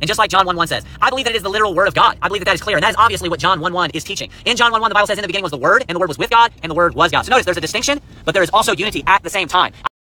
And just like John 1 1 says, I believe that it is the literal word of God. I believe that that is clear. And that is obviously what John 1 1 is teaching. In John 1 1, the Bible says, In the beginning was the Word, and the Word was with God, and the Word was God. So notice there's a distinction, but there is also unity at the same time.